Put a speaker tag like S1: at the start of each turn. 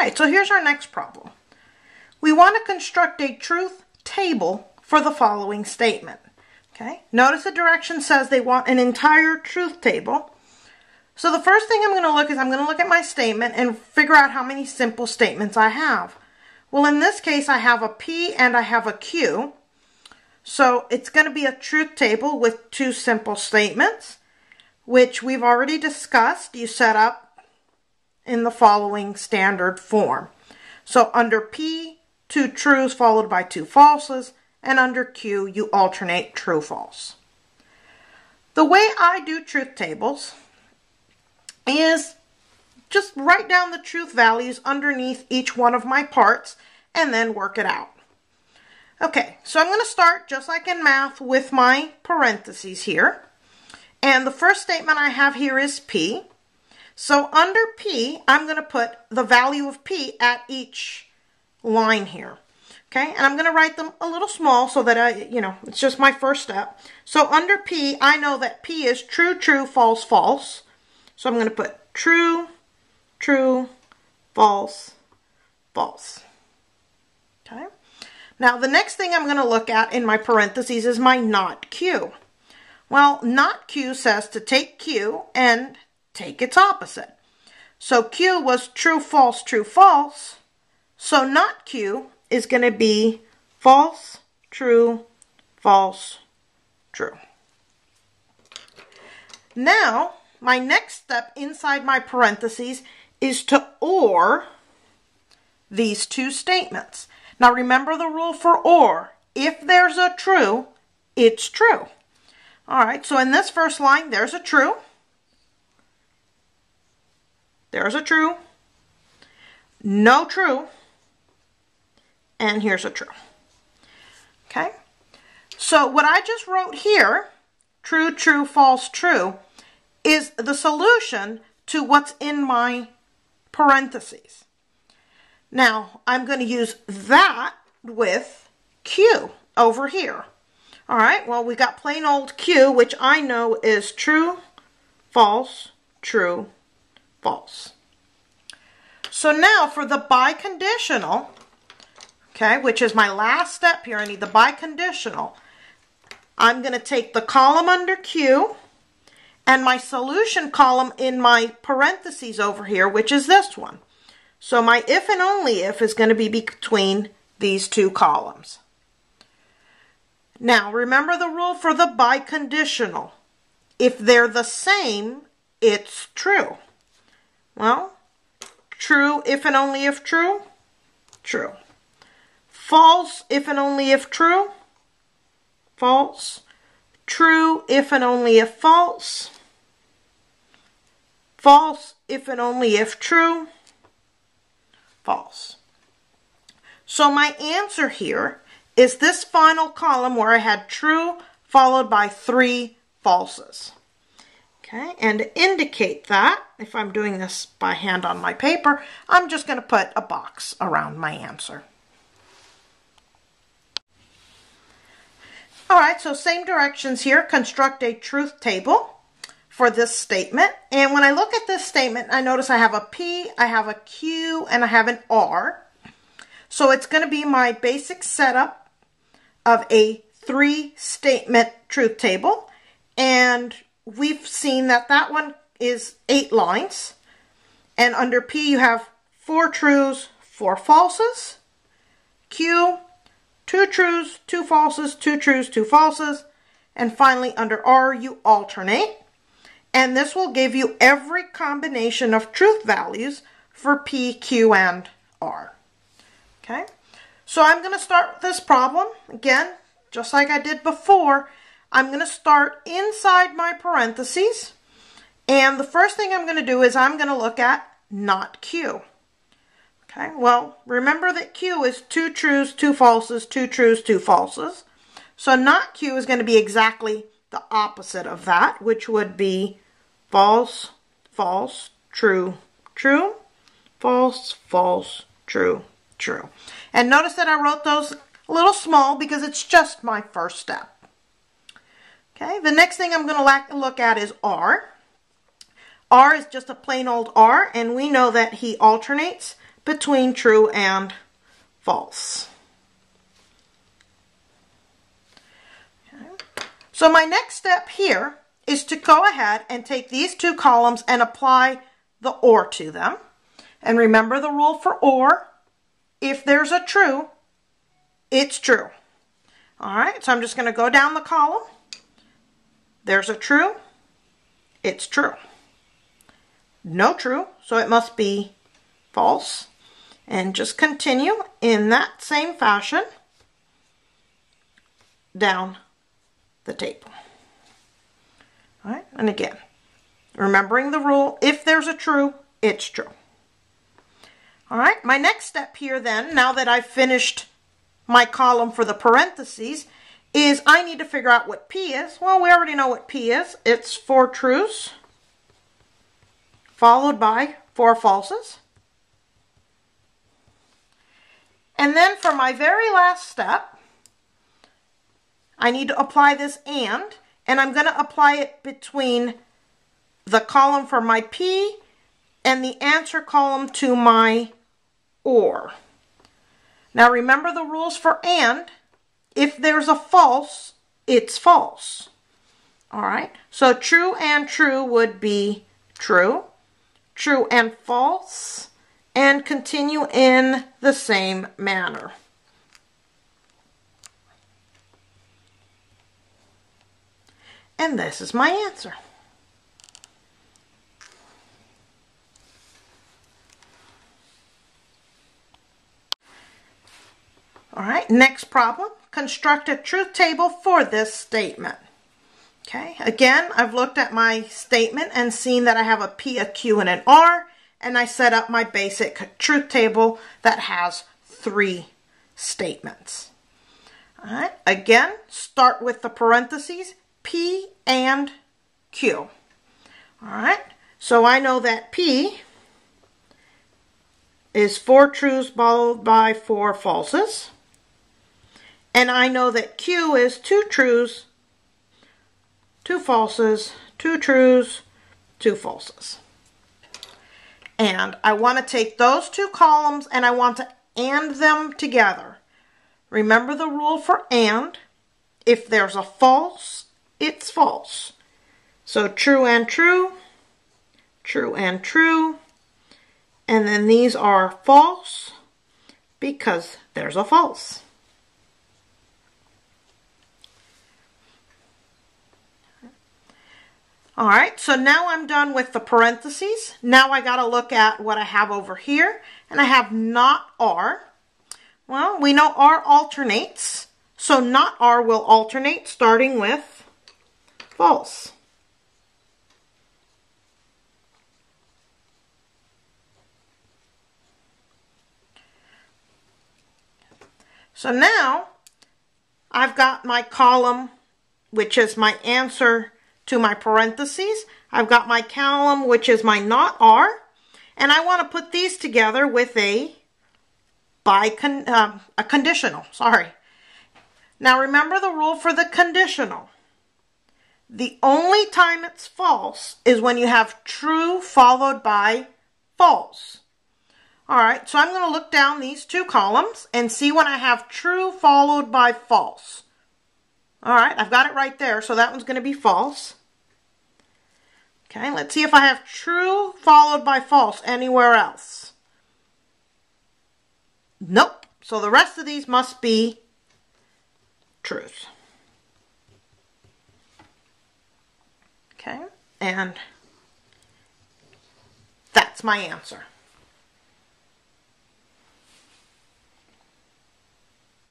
S1: right, so here's our next problem. We want to construct a truth table for the following statement. Okay, notice the direction says they want an entire truth table. So the first thing I'm going to look is I'm going to look at my statement and figure out how many simple statements I have. Well, in this case, I have a P and I have a Q. So it's going to be a truth table with two simple statements, which we've already discussed. You set up in the following standard form. So under P, two truths followed by two falses, and under Q, you alternate true false. The way I do truth tables is just write down the truth values underneath each one of my parts and then work it out. Okay, so I'm going to start just like in math with my parentheses here. And the first statement I have here is P. So under P, I'm going to put the value of P at each line here. Okay, and I'm going to write them a little small so that I, you know, it's just my first step. So under P, I know that P is true, true, false, false. So I'm going to put true, true, false, false. Okay. Now the next thing I'm going to look at in my parentheses is my not Q. Well, not Q says to take Q and take its opposite. So Q was true, false, true, false. So not Q is going to be false, true, false, true. Now, my next step inside my parentheses is to OR these two statements. Now remember the rule for OR. If there's a true, it's true. All right, so in this first line, there's a true. There's a true. No true and here's a true. Okay, so what I just wrote here, true, true, false, true, is the solution to what's in my parentheses. Now, I'm going to use that with Q over here. All right, well, we got plain old Q, which I know is true, false, true, false. So now for the biconditional, okay, which is my last step here. I need the biconditional. I'm going to take the column under Q and my solution column in my parentheses over here, which is this one. So my if and only if is going to be between these two columns. Now, remember the rule for the biconditional. If they're the same, it's true. Well, true if and only if true, true. False if and only if true. False. True if and only if false. False if and only if true. False. So my answer here is this final column where I had true followed by three falses. Okay, and to indicate that, if I'm doing this by hand on my paper, I'm just going to put a box around my answer. All right, so same directions here. Construct a truth table for this statement. And when I look at this statement, I notice I have a P, I have a Q, and I have an R. So it's going to be my basic setup of a three statement truth table. And we've seen that that one is eight lines. And under P, you have four truths, four falses. Q, two truths, two falses, two truths, two falses. And finally, under R, you alternate. And this will give you every combination of truth values for P, Q, and R. Okay, so I'm going to start this problem. Again, just like I did before, I'm going to start inside my parentheses. And the first thing I'm going to do is I'm going to look at not Q. Okay, well, remember that Q is two truths, two falses, two truths, two falses. So not Q is going to be exactly the opposite of that, which would be false, false, true, true, false, false, true, true. And notice that I wrote those a little small because it's just my first step. Okay, the next thing I'm going to look at is R. R is just a plain old R, and we know that he alternates between true and false. Okay. So my next step here is to go ahead and take these two columns and apply the OR to them. And remember the rule for OR. If there's a true, it's true. All right, so I'm just going to go down the column. There's a true, it's true. No true, so it must be false. And just continue in that same fashion down the table. All right, and again, remembering the rule, if there's a true, it's true. All right, my next step here then, now that I've finished my column for the parentheses, is I need to figure out what P is. Well, we already know what P is. It's four truths followed by four falses. And then for my very last step, I need to apply this AND, and I'm going to apply it between the column for my P and the answer column to my OR. Now remember the rules for AND. If there's a false, it's false. All right, so true and true would be true, true and false, and continue in the same manner. And this is my answer. All right, next problem. Construct a truth table for this statement. Okay, again, I've looked at my statement and seen that I have a P, a Q, and an R, and I set up my basic truth table that has three statements. All right, again, start with the parentheses, P and Q. All right, so I know that P is four truths followed by four falses. And I know that Q is two truths, two falses, two truths, two falses. And I want to take those two columns and I want to AND them together. Remember the rule for AND. If there's a false, it's false. So true and true, true and true, and then these are false because there's a false. All right, so now I'm done with the parentheses. Now I got to look at what I have over here, and I have not R. Well, we know R alternates, so not R will alternate starting with false. So now I've got my column, which is my answer to my parentheses. I've got my column, which is my not R, and I want to put these together with a by con, uh, a conditional. Sorry. Now remember the rule for the conditional. The only time it's false is when you have true followed by false. All right, so I'm going to look down these two columns and see when I have true followed by false. All right, I've got it right there, so that one's going to be false. Okay, let's see if I have true followed by false anywhere else. Nope. So the rest of these must be truth. Okay, and that's my answer.